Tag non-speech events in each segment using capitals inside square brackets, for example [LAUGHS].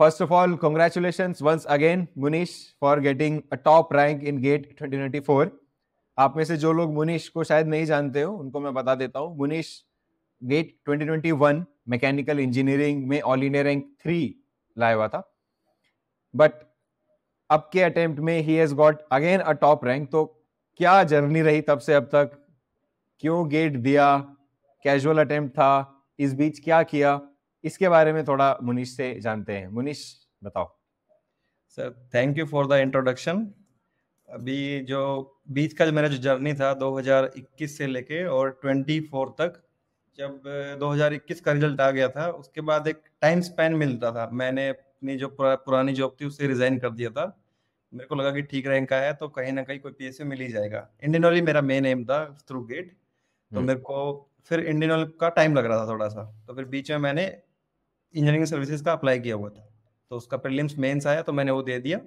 First of all, congratulations once again, Munish, for getting a top rank in GATE 2024. आप में से जो लोग मुनीश को शायद नहीं जानते हो उनको मैं बता देता हूँ। मुनीश गेट 2021 मैकेनिकल इंजीनियरिंग में ऑल इंडिया रैंक थ्री लाया हुआ था। बट अब के अटेम्प्ट में ही has got again a top rank तो क्या जर्नी रही तब से अब तक? क्यों गेट दिया? कैजुअल अटेम्प्ट था? इस बीच क्या किया? इसके बारे में थोड़ा मुनीश से जानते हैं। मुनीश बताओ। Sir thank you for the introduction अभी जो बीच का जो मेरा जो जर्नी था 2021 से लेके और 24 तक जब 2021 का रिज़ल्ट आ गया था उसके बाद एक टाइम स्पैन मिलता था। मैंने अपनी जो पुरानी जॉब थी उससे रिजाइन कर दिया था। मेरे को लगा कि ठीक रैंक आया तो कहीं ना कहीं कोई पी मिल ही जाएगा। इंडियन ऑयल मेरा मेन एम था थ्रू गेट तो हम्म। मेरे को फिर इंडियन ऑयल का टाइम लग रहा था थोड़ा सा। तो फिर बीच में मैंने इंजीनियरिंग सर्विसेज़ का अप्लाई किया हुआ था। तो उसका प्रीलिम्स मेंस आया तो मैंने वो दे दिया।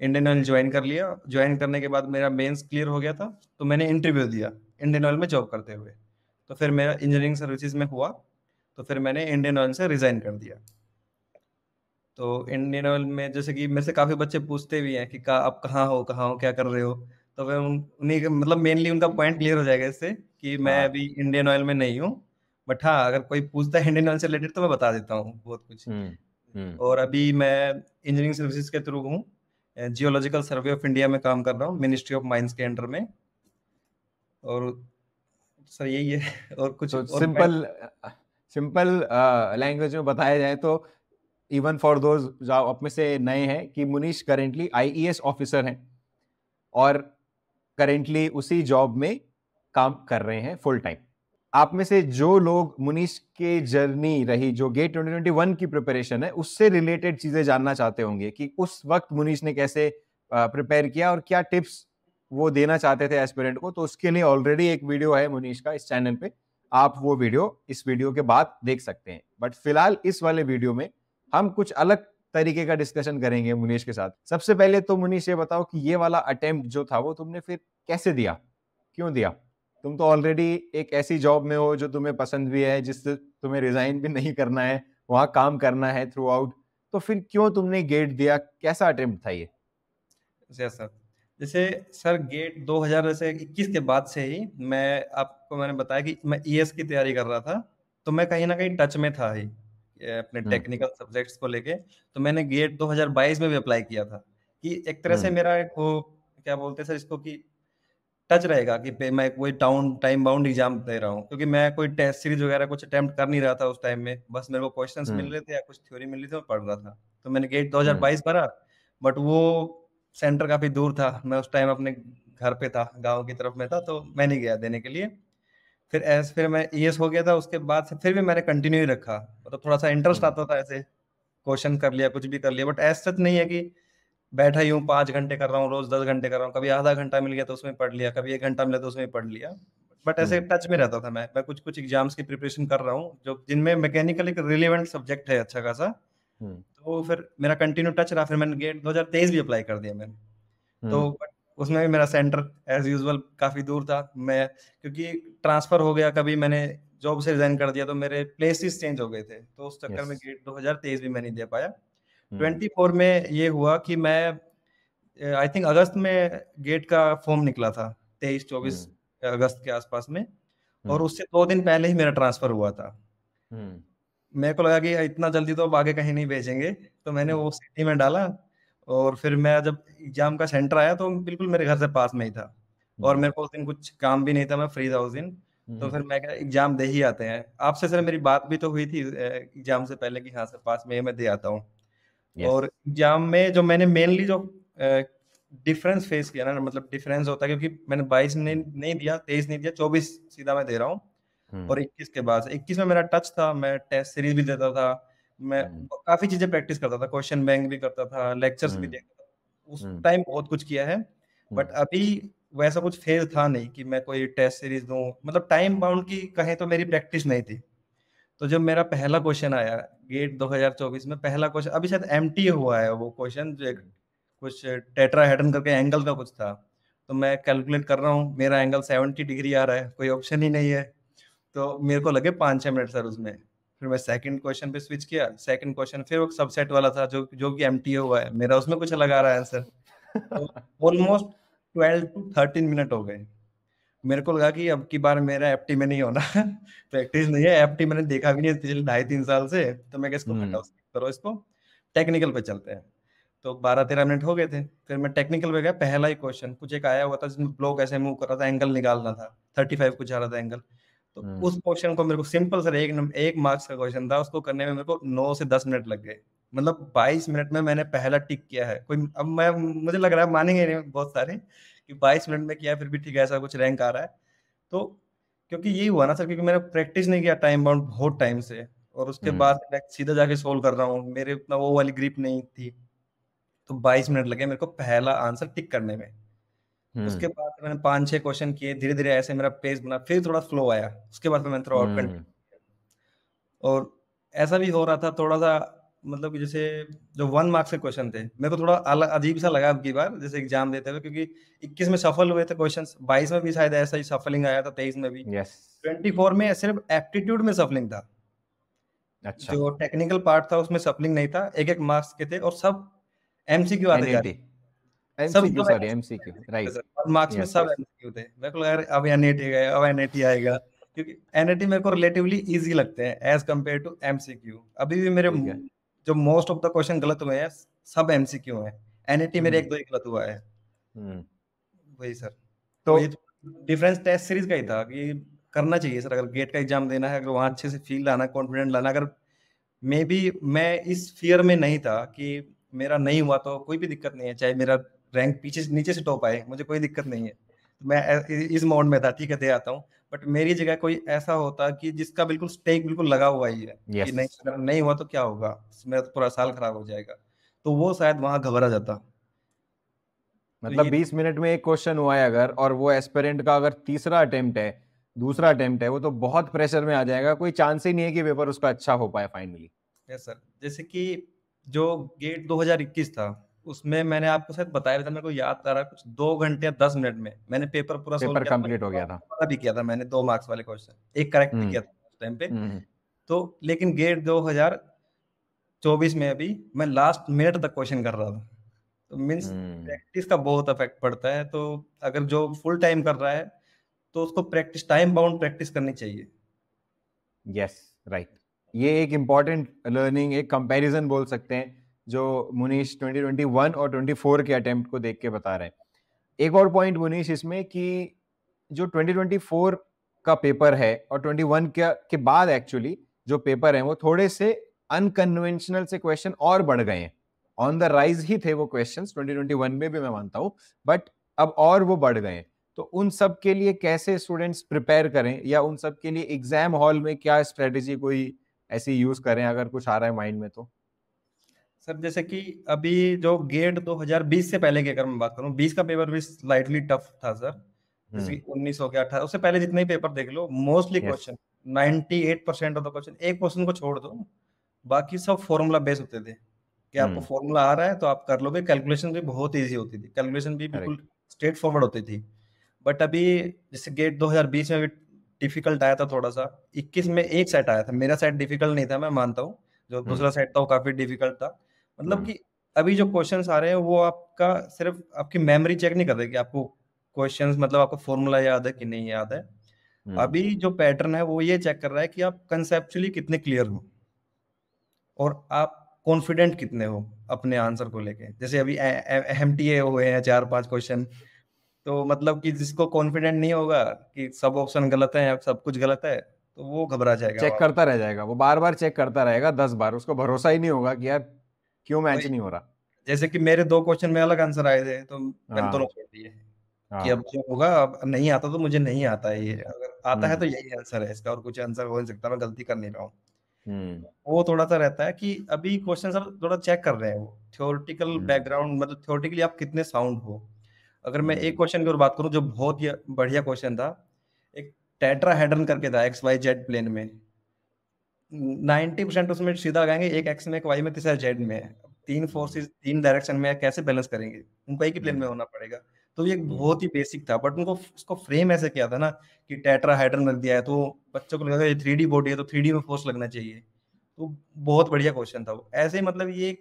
इंडियन ऑयल ज्वाइन कर लिया। ज्वाइन करने के बाद मेरा मेंस क्लियर हो गया था। तो मैंने इंटरव्यू दिया इंडियन ऑयल में जॉब करते हुए। तो फिर मेरा इंजीनियरिंग सर्विसेज़ में हुआ। तो फिर मैंने इंडियन ऑयल से रिज़ाइन कर दिया। तो इंडियन ऑयल में जैसे कि मेरे से काफ़ी बच्चे पूछते भी हैं कि का आप कहाँ हो कहाँ हो क्या कर रहे हो? तो फिर उन्हीं मतलब मेनली उनका पॉइंट क्लियर हो जाएगा इससे कि मैं हाँ। अभी इंडियन ऑयल में नहीं हूँ। बट हाँ अगर कोई पूछता है इंडियन ऑयल से रिलेटेड तो मैं बता देता हूँ बहुत कुछ। हम्म, हम्म। और अभी मैं इंजीनियरिंग सर्विसेज़ के थ्रू हूँ जियोलॉजिकल सर्वे ऑफ़ इंडिया में काम कर रहा हूँ मिनिस्ट्री ऑफ़ माइंस के अंडर में। और सर यही है [LAUGHS] और कुछ तो सिंपल सिंपल लैंग्वेज में बताया जाए तो इवन फॉर दोज जो आप में से नए हैं कि मुनीश करेंटली आईईएस ऑफिसर हैं। और करेंटली उसी जॉब में काम कर रहे हैं फुल टाइम आप में से जो लोग मुनीश के जर्नी रही, जो गेट 2021 की प्रिपरेशन है, उससे रिलेटेड चीज़ें जानना चाहते होंगे कि उस वक्त मुनीश ने कैसे प्रिपेयर किया और क्या टिप्स वो देना चाहते थे एस्पिरेंट को। तो उसके लिए ऑलरेडी एक वीडियो है मुनीश का इस चैनल पे। आप वो वीडियो इस वीडियो के बाद देख सकते हैं। बट फ़िलहाल इस वाले वीडियो में हम कुछ अलग तरीके का डिस्कशन करेंगे मुनीश के साथ। सबसे पहले तो मुनीश ये बताओ कि ये वाला अटेम्प्ट जो था वो तुमने फिर कैसे दिया? क्यों दिया? तुम तो ऑलरेडी एक ऐसी जॉब में हो जो तुम्हें पसंद भी है जिससे तुम्हें रिजाइन भी नहीं करना है वहाँ काम करना है थ्रू आउट तो फिर क्यों तुमने गेट दिया कैसा अटेम्प्ट था ये सर जैसे सर गेट 2021 के बाद से ही मैं आपको मैंने बताया कि मैं ईएस e की तैयारी कर रहा था तो मैं कहीं ना कहीं टच में था ही अपने टेक्निकल हम्म। सब्जेक्ट्स को लेके तो मैंने गेट 2022 में भी अप्लाई किया था कि एक तरह से हम्म। मेरा एक वो क्या बोलते हैं सर इसको कि टच रहेगा कि मैं कोई टाउन टाइम बाउंड एग्ज़ाम दे रहा हूँ। क्योंकि मैं कोई टेस्ट सीरीज़ वगैरह कुछ अटेम्प्ट कर नहीं रहा था उस टाइम में। बस मेरे को क्वेश्चन मिल हम्म। रहे थे या कुछ थ्योरी मिल रही थी मैं पढ़ रहा था। तो मैंने गेट 2022 भरा बट वो सेंटर काफ़ी दूर था। मैं उस टाइम अपने घर पे था गाँव की तरफ़ में था तो मैं नहीं गया देने के लिए। फिर ऐसे फिर मैं ईएस हो गया था उसके बाद से फिर भी मैंने कंटिन्यू ही रखा। मतलब थोड़ा सा इंटरेस्ट आता था ऐसे क्वेश्चन कर लिया कुछ भी कर लिया बट ऐसा सच नहीं है कि बैठा ही हूँ पाँच घंटे कर रहा हूँ रोज दस घंटे कर रहा हूँ कभी आधा घंटा मिल गया तो उसमें पढ़ लिया कभी एक घंटा मिला तो उसमें पढ़ लिया। बट ऐसे टच में रहता था मैं मैं कुछ कुछ एग्ज़ाम्स की प्रिपरेशन कर रहा हूँ जो जिनमें मैकेनिकल एक रिलेवेंट सब्जेक्ट है अच्छा खासा। तो फिर मेरा कंटिन्यू टच रहा फिर मैंने गेट 2023 भी अप्लाई कर दिया मैंने। तो उसमें भी मेरा सेंटर एज यूजल काफ़ी दूर था। मैं क्योंकि ट्रांसफ़र हो गया कभी मैंने जॉब से रिजाइन कर दिया तो मेरे प्लेसेस चेंज हो गए थे। तो उस चक्कर yes. में गेट 2023 भी मैं नहीं दे पाया। ट्वेंटी फोर में ये हुआ कि मैं आई थिंक अगस्त में गेट का फॉर्म निकला था तेईस चौबीस अगस्त के आसपास में और उससे दो दिन पहले ही मेरा ट्रांसफ़र हुआ था। मेरे को लगा कि इतना जल्दी तो अब आगे कहीं नहीं भेजेंगे तो मैंने वो सिटी में डाला और फिर मैं जब एग्ज़ाम का सेंटर आया तो बिल्कुल मेरे घर से पास में ही था और मेरे को उस दिन कुछ काम भी नहीं था मैं फ्री था उस दिन तो फिर मैं एग्ज़ाम दे ही आते हैं। आपसे सर मेरी बात भी तो हुई थी एग्ज़ाम से पहले कि हाँ सर पास में मैं दे आता हूँ। Yes. और एग्ज़ाम में जो मैंने मेनली जो डिफरेंस फेस किया ना मतलब डिफरेंस होता है क्योंकि मैंने बाईस ने नहीं दिया तेईस नहीं दिया चौबीस सीधा मैं दे रहा हूँ हम्म। और इक्कीस के बाद इक्कीस में मेरा टच था मैं टेस्ट सीरीज़ भी देता था मैं हम्म। काफ़ी चीज़ें प्रैक्टिस करता था क्वेश्चन बैंक भी करता था लेक्चर्स भी हम्म। देखता था उस टाइम बहुत कुछ किया है बट अभी वैसा कुछ फ़ेज़ था नहीं कि मैं कोई टेस्ट सीरीज़ दूँ मतलब टाइम बाउंड की कहें तो मेरी प्रैक्टिस नहीं थी तो जब मेरा पहला क्वेश्चन आया गेट 2024 में पहला क्वेश्चन अभी शायद एम हुआ है वो क्वेश्चन जो एक कुछ टेट्राहेड्रन करके एंगल का कुछ था। तो मैं कैलकुलेट कर रहा हूँ मेरा एंगल 70 डिग्री आ रहा है कोई ऑप्शन ही नहीं है। तो मेरे को लगे पाँच छः मिनट सर उसमें। फिर मैं सेकंड क्वेश्चन पे स्विच किया सेकंड क्वेश्चन फिर वो सबसेट वाला था जो जो कि एम हुआ है। मेरा उसमें कुछ लगा रहा है answer almost twelve to thirteen minute हो गए। मेरे को लगा कि अब की बार मेरा एफ़ में नहीं होना। [LAUGHS] प्रैक्टिस नहीं है एफ़ मैंने देखा भी नहीं पिछले ढाई तीन साल से तो मैं इसको हटाओ करो इसको। टेक्निकल पे चलते हैं। तो बारह तेरह मिनट हो गए थे फिर मैं टेक्निकल पे गया पहला ही क्वेश्चन कुछ एक आया हुआ था जिसमें ब्लॉक ऐसे मूव कर रहा था एंगल निकालना था। थर्टी फाइव कुछ आ रहा था एंगल तो हम्म। उस क्वेश्चन को मेरे को सिंपल सर एक एक मार्क्स का क्वेश्चन था उसको करने में मेरे को नौ से दस मिनट लग गए। मतलब बाईस मिनट में मैंने पहला टिक किया है। कोई अब मैं मुझे लग रहा है मानेंगे नहीं बहुत सारे। कि बाईस मिनट में किया फिर भी ठीक है ऐसा कुछ रैंक आ रहा है तो क्योंकि यही हुआ ना सर क्योंकि मैंने प्रैक्टिस नहीं किया टाइम बाउंड बहुत टाइम से और उसके हम्म। बाद मैं सीधा जाके सोल्व कर रहा हूँ मेरे उतना वो वाली ग्रिप नहीं थी तो बाईस मिनट लगे मेरे को पहला आंसर टिक करने में उसके हम्म। बाद मैंने पाँच छह क्वेश्चन किए धीरे धीरे ऐसे मेरा पेज बना फिर थोड़ा फ्लो आया उसके बाद मैंने थोड़ा आउट हम्म। और ऐसा भी हो रहा था थोड़ा सा मतलब कि जैसे जो वन मार्क्स के क्वेश्चन थे मेरे को थोड़ा अलग अजीब सा लगा अब की बार जैसे एग्ज़ाम देते हुए क्योंकि 21 में सफल हुए थे क्वेश्चन 22 में भी शायद ऐसा ही सफलिंग आया था 23 में भी। Yes. 24 में सिर्फ़ एप्टीट्यूड में सफलिंग था। अच्छा। जो टेक्निकल पार्ट था उसमें सफलिंग नहीं था एक एक मार्क्स के थे और सब एमसीक्यू आते जा MCQ sorry MCQ right marks में सब एमसीक्यू थे। मेरे को लगा अब एनएटी गए अब एनएटी आएगा। क्योंकि एनएटी मेरे को रिलेटिवली इजी लगते हैं एज कंपेयर टू एमसीक्यू अभी भी मेरे जो मोस्ट ऑफ़ द क्वेश्चन गलत हुए हैं सब एमसीक्यू हैं। एनएटी मेरे एक दो ही गलत हुआ है। हम्म। वही सर। तो डिफरेंस टेस्ट सीरीज़ का ही था कि करना चाहिए सर अगर गेट का एग्ज़ाम देना है अगर वहाँ अच्छे से फील लाना कॉन्फिडेंट लाना अगर मे बी मैं इस फियर में नहीं था कि मेरा नहीं हुआ तो कोई भी दिक्कत नहीं है चाहे मेरा रैंक पीछे नीचे से टॉप आए मुझे कोई दिक्कत नहीं है। मैं इस मोड में था ठीक है दे आता हूँ। बट मेरी जगह कोई ऐसा होता कि जिसका बिल्कुल स्टेक बिल्कुल लगा हुआ ही है yes. कि नहीं अगर नहीं हुआ तो क्या होगा? मेरा तो पूरा साल खराब हो जाएगा। तो वो शायद वहाँ घबरा जाता। तो मतलब तो 20 मिनट में एक क्वेश्चन हुआ है अगर और वो एस्पिरेंट का अगर तीसरा अटेम्प्ट है दूसरा अटेम्प्ट है वो तो बहुत प्रेशर में आ जाएगा। कोई चांस ही नहीं है कि पेपर उसका अच्छा हो पाए फाइनली यस सर जैसे कि जो गेट 2021 था उसमें मैंने आपको शायद बताया था मेरे को याद आ रहा कुछ दो घंटे या दस मिनट में मैंने पेपर पूरा पेपर कंप्लीट हो गया था। भी किया था मैंने दो मार्क्स वाले क्वेश्चन एक करेक्ट भी हम्म। किया था उस टाइम पे। हम्म, हम्म। तो लेकिन गेट 2024 में अभी मैं लास्ट मिनट तक क्वेश्चन कर रहा था। तो मीन्स प्रैक्टिस का बहुत इफ़ेक्ट पड़ता है तो अगर जो फुल टाइम कर रहा है तो उसको प्रैक्टिस टाइम बाउंड प्रैक्टिस करनी चाहिए। यस राइट ये एक इंपॉर्टेंट लर्निंग एक कंपैरिजन बोल सकते हैं। जो मुनीश 2021 और 24 के अटेम्प्ट को देख के बता रहे हैं। एक और पॉइंट मुनीश इसमें कि जो 2024 का पेपर है और 21 के, के बाद एक्चुअली जो पेपर है वो थोड़े से अनकन्वेंशनल से क्वेश्चन और बढ़ गए हैं। ऑन द राइज ही थे वो क्वेश्चन 2021 में भी मैं मानता हूँ बट अब और वो बढ़ गए तो उन सब के लिए कैसे स्टूडेंट्स प्रिपेयर करें या उन सब के लिए एग्ज़ाम हॉल में क्या स्ट्रेटेजी कोई ऐसी यूज़ करें अगर कुछ आ रहा है माइंड में तो? सर जैसे कि अभी जो गेट 2020 से पहले की अगर मैं बात करूँ 20 का पेपर भी स्लाइटली टफ था सर। जैसे हम्म। उन्नीस हो गया अठारह उससे पहले जितने ही पेपर देख लो mostly question 98 percent of the question एक क्वेश्चन को छोड़ दो बाकी सब फॉर्मूला बेस होते थे। कि आपको फॉर्मूला हम्म। आ रहा है तो आप कर लोगे। कैलकुलेशन भी बहुत ईजी होती थी। कैलकुलेशन भी बिल्कुल स्ट्रेट फॉरवर्ड होती थी। बट अभी जैसे गेट 2020 में भी डिफ़िकल्ट आया था थोड़ा सा 21 में एक सेट आया था। मेरा सेट डिफ़िकल्ट नहीं था मैं मानता हूँ। जो हम्म। दूसरा सेट था वो काफ़ी डिफ़िकल्ट था। मतलब हम्म। कि अभी जो क्वेश्चन आ रहे हैं वो आपका सिर्फ़ आपकी मेमोरी चेक नहीं कर रहे कि आपको क्वेश्चन मतलब आपको फॉर्मूला याद है कि नहीं याद है। हम्म। अभी जो पैटर्न है वो ये चेक कर रहा है कि आप कंसेप्चुअली कितने क्लियर हो और आप कॉन्फिडेंट कितने हो अपने आंसर को लेके। जैसे अभी एम टी ए हुए हैं चार पाँच क्वेश्चन तो मतलब कि जिसको कॉन्फिडेंट नहीं होगा कि सब ऑप्शन गलत है सब कुछ गलत है तो वो घबरा जाएगा चेक करता रह जाएगा। वो बार बार चेक करता रहेगा दस बार। उसको भरोसा ही नहीं होगा कि यार क्यों मैच नहीं हो रहा? जैसे कि मेरे दो क्वेश्चन में अलग आंसर आए थे तो मैंने हाँ। दोनों छोड़ दिए। कि अब हाँ। जो होगा अब नहीं आता तो मुझे नहीं आता है ये। अगर आता है तो हम्म। यही आंसर है इसका और कुछ आंसर हो नहीं सकता मैं गलती कर नहीं रहा हूँ। हम्म। वो थोड़ा सा रहता है कि अभी क्वेश्चन सब थोड़ा चेक कर रहे हैं वो। थ्योरेटिकल बैकग्राउंड मतलब थ्योरेटिकली आप कितने साउंड हो। अगर मैं एक क्वेश्चन की और बात करूँ जो बहुत ही बढ़िया क्वेश्चन था एक टेट्राहेड्रन करके था एक्स वाई जेड प्लेन में। नाइनटी परसेंट उसमें सीधा लगाएँगे एक एक्स में एक वाई में तीसरा जेड में। तीन फोर्सेस तीन डायरेक्शन में कैसे बैलेंस करेंगे? उनको एक ही प्लेन में होना पड़ेगा। तो ये बहुत ही बेसिक था बट उनको उसको फ्रेम ऐसे किया था ना कि टेट्राहाइड्रन रख दिया है तो बच्चों को लगा ये थ्री बॉडी है तो थ्री में फोर्स लगना चाहिए। तो बहुत बढ़िया क्वेश्चन था वो। ऐसे ही मतलब ये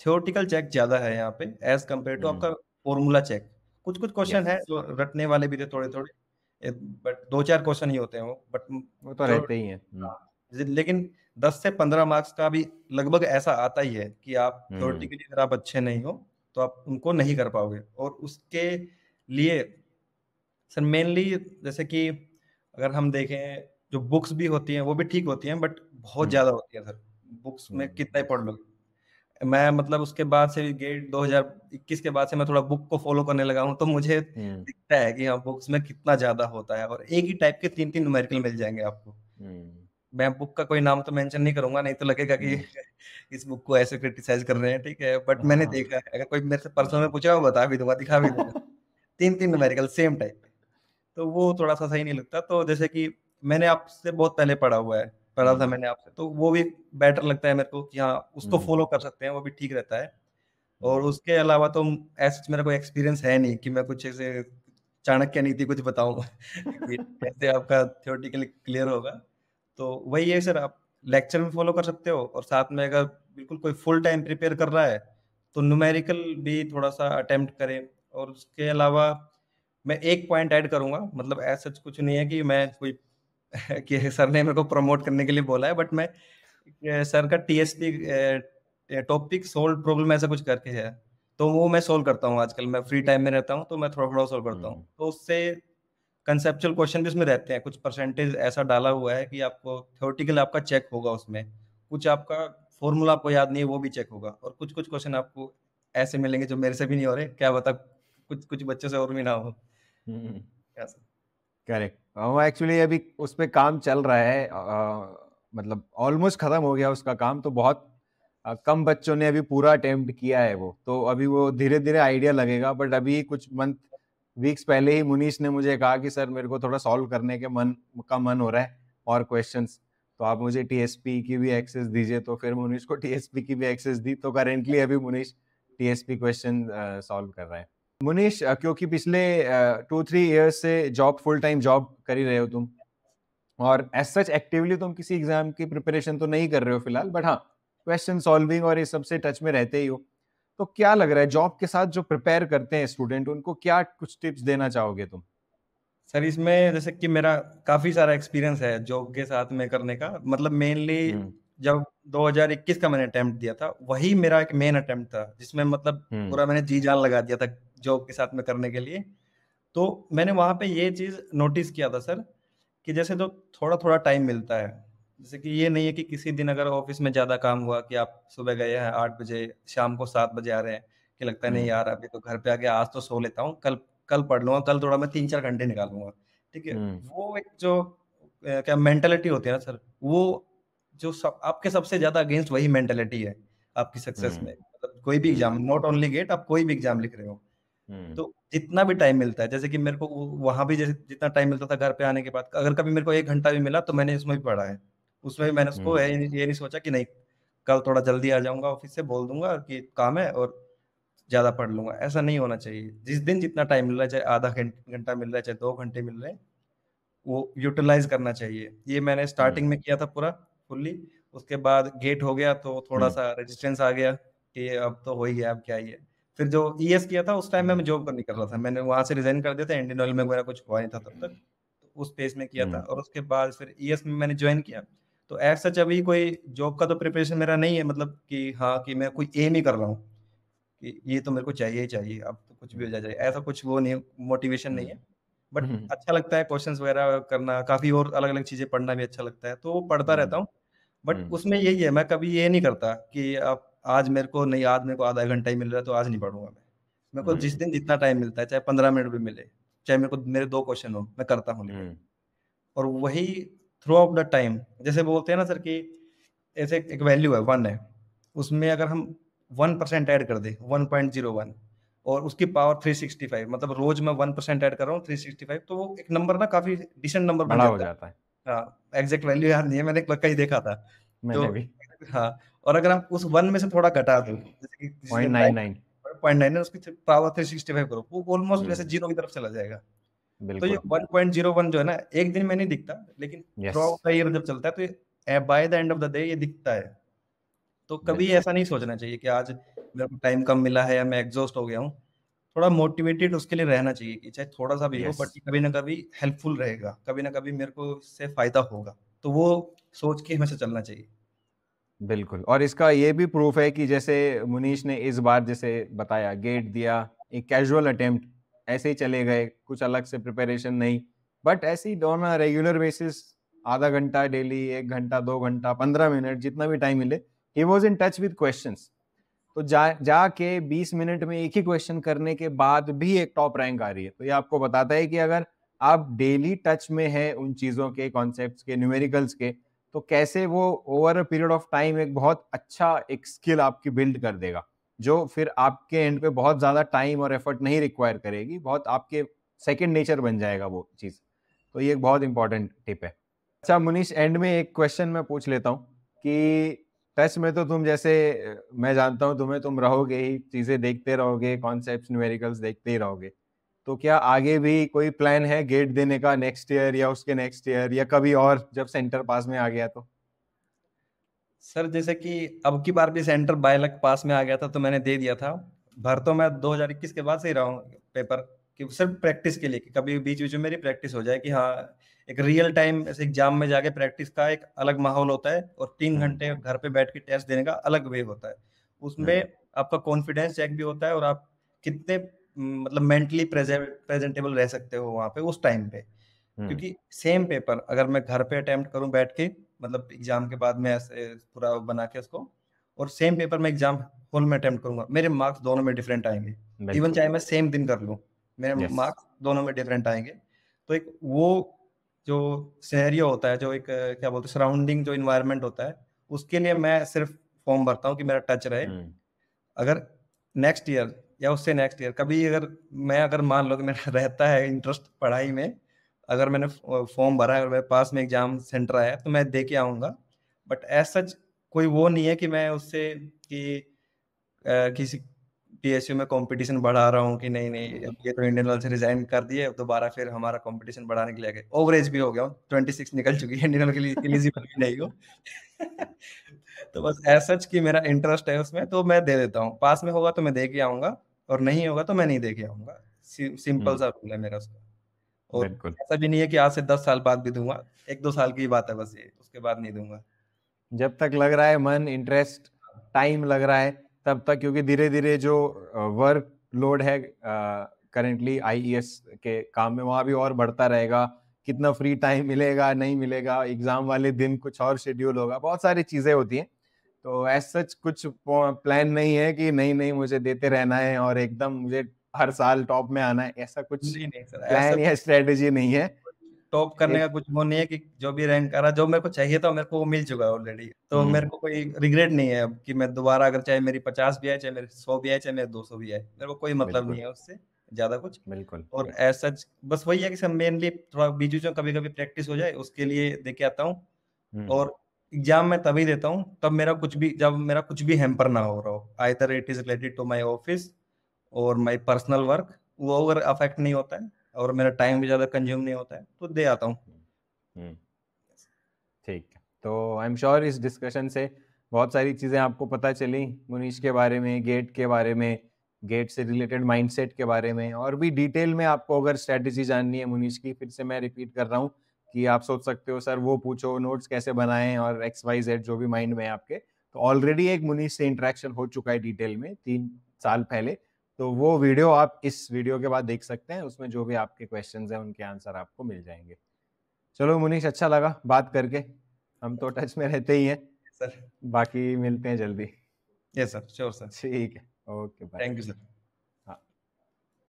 थियोरटिकल चेक ज़्यादा है यहाँ पे एज कंपेयर टू आपका फॉर्मूला चेक कुछ कुछ क्वेश्चन है जो रटने वाले भी थे थोड़े थोड़े बट दो चार क्वेश्चन ही होते हैं वो बट वो तो रहते ही हैं। हम्म। हाँ, लेकिन दस से पंद्रह मार्क्स का भी लगभग ऐसा आता ही है कि आप थियोरटिकली हम्म। अगर आप अच्छे नहीं हो तो आप उनको नहीं कर पाओगे और उसके लिए सर मेनली जैसे कि अगर हम देखें जो बुक्स भी होती हैं वो भी ठीक होती हैं बट बहुत हम्म। ज़्यादा होती है सर बुक्स में कितना ही पढ़ लो मैं मतलब उसके बाद से गेट 2021 के बाद से मैं थोड़ा बुक को फॉलो करने लगा हूँ तो मुझे हम्म। दिखता है कि हाँ बुक्स में कितना ज़्यादा होता है और एक ही टाइप के तीन तीन न्यूमेरिकल मिल जाएँगे आपको हम्म। मैं बुक का कोई नाम तो मेंशन नहीं करूँगा नहीं तो लगेगा कि हम्म। इस बुक को ऐसे क्रिटिसाइज कर रहे हैं ठीक है बट मैंने हाँ। देखा है अगर कोई मेरे से पर्सनल में पूछा बता भी दूँगा दिखा भी दूँगा तीन तीन न्यूमेरिकल सेम टाइप तो वो थोड़ा सा सही नहीं लगता तो जैसे कि मैंने आपसे बहुत पहले पढ़ा हुआ है पढ़ा था हम्म। मैंने आपसे तो वो भी बेटर लगता है मेरे को कि हाँ उसको फॉलो हम्म। कर सकते हैं वो भी ठीक रहता है और। उसके अलावा तो ऐसा मेरा कोई एक्सपीरियंस है नहीं कि मैं कुछ ऐसे चाणक्य नीति कुछ बताऊँ [LAUGHS] [LAUGHS] कैसे आपका थियोरटिकली क्लियर होगा तो वही है सर आप लेक्चर में फॉलो कर सकते हो और साथ में अगर बिल्कुल कोई फुल टाइम प्रिपेयर कर रहा है तो न्यूमेरिकल भी थोड़ा सा अटेम्प्ट करें। और उसके अलावा मैं एक पॉइंट ऐड करूँगा मतलब ऐसा कुछ नहीं है कि मैं कोई [LAUGHS] कि सर ने मेरे को प्रमोट करने के लिए बोला है बट मैं सर का टीएसपी टॉपिक सोल्व प्रॉब्लम ऐसा कुछ करके है। तो वो मैं सोल्व करता हूँ आजकल मैं फ्री टाइम में रहता हूँ तो मैं थोड़ा थोड़ा सोल्व करता हूँ। हम्म। तो उससे कंसेप्चुअल क्वेश्चन भी उसमें रहते हैं। कुछ परसेंटेज ऐसा डाला हुआ है कि आपको थ्योरेटिकल आपका चेक होगा उसमें। कुछ आपका फॉर्मूला आपको याद नहीं है वो भी चेक होगा। और कुछ कुछ क्वेश्चन आपको ऐसे मिलेंगे जो मेरे से भी नहीं हो रहे। क्या बता कुछ कुछ बच्चों से और भी ना हो। करेक्ट वो एक्चुअली अभी उस पर काम चल रहा है। आ, मतलब ऑलमोस्ट खत्म हो गया उसका काम तो बहुत आ, कम बच्चों ने अभी पूरा अटेम्प्ट किया है वो। तो अभी वो धीरे धीरे आइडिया लगेगा बट अभी कुछ मंथ वीक्स पहले ही मुनीश ने मुझे कहा कि, सर, मेरे को थोड़ा सॉल्व करने के मन, का मन हो रहा है और क्वेश्चंस तो आप मुझे टीएसपी की भी एक्सेस दीजिए। तो फिर मुनीश को टीएसपी की भी एक्सेस दी। तो करेंटली अभी मुनीश टीएसपी क्वेश्चन सॉल्व कर रहा है। मुनीश क्योंकि पिछले टू थ्री इयर्स से जॉब फुल टाइम जॉब कर ही रहे हो तुम। और एज सच एक्टिवली तुम किसी एग्ज़ाम की प्रिपरेशन तो नहीं कर रहे हो फ़िलहाल बट हाँ क्वेश्चन सॉल्विंग और इस सबसे टच में रहते ही हो। तो क्या लग रहा है जॉब के साथ जो प्रिपेयर करते हैं स्टूडेंट उनको क्या कुछ टिप्स देना चाहोगे तुम सर इसमें जैसे कि मेरा काफ़ी सारा एक्सपीरियंस है जॉब के साथ में करने का मतलब मेनली हम्म। जब 2021 का मैंने अटेम्प्ट दिया था वही मेरा एक मेन अटेम्प्ट था जिसमें मतलब हम्म। पूरा मैंने जी जान लगा दिया था जॉब के साथ में करने के लिए तो मैंने वहाँ पे ये चीज़ नोटिस किया था सर कि जैसे तो थोड़ा थोड़ा टाइम मिलता है जैसे कि ये नहीं है कि किसी दिन अगर ऑफ़िस में ज़्यादा काम हुआ कि आप सुबह गए हैं आठ बजे शाम को सात बजे आ रहे हैं कि लगता है नहीं हम्म। यार अभी तो घर पे आके आज तो सो लेता हूँ कल कल पढ़ लूँगा कल थोड़ा मैं तीन चार घंटे निकालूँगा ठीक है हम्म। वो एक जो क्या मेंटेलिटी होती है ना सर वो जो सब आपके सबसे ज़्यादा अगेंस्ट वही मेंटेलिटी है आपकी सक्सेस हम्म। में मतलब कोई भी एग्ज़ाम नॉट ओनली गेट आप कोई भी एग्ज़ाम लिख रहे हो। तो जितना भी टाइम मिलता है जैसे कि मेरे को वहाँ भी जैसे जितना टाइम मिलता था घर पे आने के बाद अगर कभी मेरे को एक घंटा भी मिला तो मैंने उसमें भी पढ़ा है उसमें भी मैंने उसको हम्म। ये, ये नहीं सोचा कि नहीं कल थोड़ा जल्दी आ जाऊँगा ऑफ़िस से बोल दूँगा कि काम है और ज़्यादा पढ़ लूँगा। ऐसा नहीं होना चाहिए। जिस दिन जितना टाइम मिल रहा है चाहे आधा घंटा मिल रहा है चाहे दो घंटे मिल रहे हैं वो यूटिलाइज करना चाहिए। ये मैंने स्टार्टिंग में हम्म। किया था पूरा फुल्ली उसके बाद गेट हो गया तो थोड़ा सा रेजिस्टेंस आ गया कि अब तो हो ही गया अब क्या ही है। फिर जो ई e किया था उस टाइम में मैं जॉब कर नहीं कर रहा था। मैंने वहाँ से रिजाइन कर दिया था इंडियन ऑयल में मेरा कुछ हुआ नहीं था तब तक। तो उस पेस में किया था हम्म। और उसके बाद फिर ई e में मैंने ज्वाइन किया। तो एज सच अभी कोई जॉब का तो प्रिपरेशन मेरा नहीं है मतलब कि हाँ कि मैं कोई एम ही कर रहा हूँ कि ये तो मेरे को चाहिए ही चाहिए अब तो कुछ भी हो जाए ऐसा कुछ वो नहीं मोटिवेशन नहीं है बट हम्म। अच्छा लगता है क्वेश्चंस वगैरह करना काफ़ी और अलग अलग चीज़ें पढ़ना भी अच्छा लगता है तो पढ़ता हम्म। रहता हूँ बट उसमें यही है मैं कभी ये नहीं करता कि आप आज मेरे को नहीं आज मेरे को आधा घंटा ही मिल रहा है तो आज नहीं पढ़ूँगा मैं मेरे को जिस हम्म। दिन जितना टाइम मिलता है चाहे पंद्रह मिनट भी मिले चाहे मेरे को मेरे दो क्वेश्चन हो मैं करता हूँ हम्म। और वही थ्रू आउट द टाइम जैसे बोलते हैं ना सर कि ऐसे एक वैल्यू है वन है। उसमें अगर हम वन परसेंट ऐड कर दे वन पॉइंट ज़ीरो वन और उसकी पावर थ्री सिक्सटी फाइव मतलब रोज मैं वन परसेंट ऐड कर रहा हूँ थ्री सिक्सटी फाइव तो वो एक नंबर ना काफ़ी डिसेंट नंबर बना हो जाता है। हाँ। एग्जैक्ट वैल्यू याद नहीं है मैंने कहीं देखा था। मैंने तो, भी। हाँ और अगर आप उस वन में से थोड़ा घटा दो जैसे कि पॉइंट नाइन उसकी पावर थ्री सिक्सटी फाइव करो वो ऑलमोस्ट वैसे हम्म, ज़ीरो की तरफ़ चला जाएगा। तो ये बिल्कुल। वन पॉइंट ज़ीरो वन जो है ना एक दिन में नहीं दिखता लेकिन थ्रू आउट द ईयर जब चलता है तो by the end of the day ये दिखता है। तो कभी ऐसा नहीं सोचना चाहिए कि आज मेरे को टाइम कम मिला है या मैं एग्जॉस्ट हो गया हूँ। थोड़ा मोटिवेटेड उसके लिए रहना चाहिए कि चाहे थोड़ा सा भी yes. हो बट कभी ना कभी हेल्पफुल रहेगा कभी ना कभी मेरे को इससे फ़ायदा होगा। तो वो सोच के हमेशा चलना चाहिए। बिल्कुल। और इसका ये भी प्रूफ है कि जैसे मुनीश ने इस बार जैसे बताया गेट दिया एक कैजुअल अटेम्प्ट ऐसे ही चले गए, कुछ अलग से प्रिपरेशन नहीं। बट ऐसे ही ऑन रेगुलर बेसिस आधा घंटा डेली एक घंटा, दो घंटा, पंद्रह मिनट जितना भी टाइम मिले ही was in touch with question तो जा, जाके 20 मिनट में एक ही क्वेश्चन करने के बाद भी एक टॉप रैंक आ रही है। तो ये आपको बताता है कि अगर आप डेली टच में है उन चीज़ों के कॉन्सेप्ट्स के न्यूमेरिकल्स के तो कैसे वो over a period of time एक बहुत अच्छा एक स्किल आपकी बिल्ड कर देगा। जो फिर आपके एंड पे बहुत ज़्यादा टाइम और एफर्ट नहीं रिक्वायर करेगी, बहुत आपके सेकेंड नेचर बन जाएगा वो चीज़। तो ये एक बहुत इंपॉर्टेंट टिप है। अच्छा मुनीश एंड में एक क्वेश्चन मैं पूछ लेता हूँ कि टच में तो तुम जैसे, मैं जानता हूँ तुम्हें तुम रहोगे ही, चीज़ें देखते रहोगे कॉन्सेप्ट न्यूमेरिकल्स देखते ही रहोगे। तो क्या आगे भी कोई प्लान है गेट देने का नेक्स्ट ईयर या उसके नेक्स्ट ईयर या कभी और जब सेंटर पास में आ गया तो? सर जैसे कि अब की बार भी सेंटर बाय लक पास में आ गया था तो मैंने दे दिया था भर तो मैं 2021 के बाद से ही रहा हूँ पेपर कि सिर्फ़ प्रैक्टिस के लिए कि कभी बीच बीच में मेरी प्रैक्टिस हो जाए कि हाँ एक रियल टाइम ऐसे एग्ज़ाम में जाके प्रैक्टिस का एक अलग माहौल होता है और तीन हम्म। घंटे घर पे बैठ के टेस्ट देने का अलग वे होता है उसमें हम्म। आपका कॉन्फिडेंस चेक भी होता है और आप कितने मतलब मेंटली प्रेजेंटेबल रह सकते हो वहाँ पे उस टाइम पे हम्म, क्योंकि सेम पेपर अगर मैं घर पे अटेम्प्ट करूँ बैठ के मतलब एग्ज़ाम के बाद में ऐसे पूरा बना के उसको और सेम पेपर में एग्ज़ाम हॉल में अटेम्प्ट करूँगा। मेरे मार्क्स दोनों में डिफरेंट आएँगे। इवन चाहे मैं सेम दिन कर लूँ मेरे मार्क्स दोनों में डिफरेंट आएँगे। तो एक वो जो सिनेरियो होता है जो एक क्या बोलते हैं सराउंडिंग जो इन्वायरमेंट होता है उसके लिए मैं सिर्फ़ फॉर्म भरता हूँ कि मेरा टच रहे। हम्म, अगर नेक्स्ट ईयर या उससे नेक्स्ट ईयर कभी अगर मैं अगर मान लो कि मेरा [LAUGHS] रहता है इंटरेस्ट पढ़ाई में अगर मैंने फॉर्म भरा है और मेरे पास में एग्ज़ाम सेंटर आया तो मैं दे के आऊँगा। बट एज सच कोई वो नहीं है कि मैं उससे कि अ, किसी पीएसयू में कंपटीशन बढ़ा रहा हूँ कि नहीं नहीं अब ये तो इंडियन ऑयल से रिजाइन कर दिए अब दोबारा फिर हमारा कंपटीशन बढ़ाने के लिए आ गए ओवर एज भी हो गया हूँ ट्वेंटी सिक्स निकल चुकी है इंडियन ऑयल के लिए एलिजिबल भी नहीं हो। [LAUGHS] तो बस एज सच कि मेरा इंटरेस्ट है उसमें तो मैं दे देता हूँ। पास में होगा तो मैं दे के आऊँगा और नहीं होगा तो मैं नहीं दे के आऊँगा सिंपल हम्म, सा रूल है मेरा उसका। और बिल्कुल। ऐसा भी नहीं है कि आज से दस साल बाद भी दूँगा। एक दो साल की बात है बस ये उसके बाद नहीं दूँगा। जब तक लग रहा है मन इंटरेस्ट टाइम लग रहा है तब तक क्योंकि धीरे धीरे जो वर्क लोड है करेंटली आईईएस के काम में वहाँ भी और बढ़ता रहेगा। कितना फ्री टाइम मिलेगा नहीं मिलेगा एग्ज़ाम वाले दिन कुछ और शेड्यूल होगा बहुत सारी चीज़ें होती हैं। तो एज सच कुछ प्लान नहीं है कि नहीं नहीं मुझे देते रहना है और एकदम मुझे हर साल टॉप में आना है ऐसा कुछ प्लान ऐसा या स्ट्रेटेजी नहीं है। टॉप करने का कुछ वो नहीं है कि जो भी रैंक करा जो मेरे को चाहिए था मेरे को वो मिल चुका है ऑलरेडी तो हम्म। मेरे को कोई रिग्रेट नहीं है अब कि मैं दोबारा अगर चाहे मेरी पचास भी आए चाहे मेरे सौ भी आए चाहे मेरे दो सौ भी आए मेरे को कोई मतलब नहीं है उससे ज़्यादा कुछ। बिल्कुल और सच बस वही है कि सर मेनली थोड़ा बीच बीच में कभी कभी प्रैक्टिस हो जाए उसके लिए दे के आता हूँ। हम्म। और एग्ज़ाम में तभी देता हूँ तब मेरा कुछ भी जब मेरा कुछ भी हैम्पर ना हो रहा हो either it is related to my office और माई पर्सनल वर्क वो अगर अफेक्ट नहीं होता है और मेरा टाइम भी ज़्यादा कंज्यूम नहीं होता है तो दे आता हूँ। हम्म ठीक तो आई एम श्योर इस डिस्कशन से बहुत सारी चीज़ें आपको पता चली मुनीश के बारे में, गेट के बारे में, गेट से रिलेटेड माइंडसेट के बारे में, और भी डिटेल में आपको अगर स्ट्रेटजी जाननी है मुनीश की, फिर से मैं रिपीट कर रहा हूँ कि आप सोच सकते हो, सर, वो पूछो नोट्स कैसे बनाएँ और एक्स वाई जेड जो भी माइंड में है आपके तो ऑलरेडी एक मुनीश से इंटरेक्शन हो चुका है डिटेल में, तीन साल पहले तो वो वीडियो आप इस वीडियो के बाद देख सकते हैं उसमें जो भी आपके क्वेश्चंस हैं उनके आंसर आपको मिल जाएँगे। चलो मुनीष अच्छा लगा बात करके। हम तो टच में रहते ही हैं। सर बाकी मिलते हैं जल्दी। यस सर श्योर सर ठीक है। Okay bye thank you sir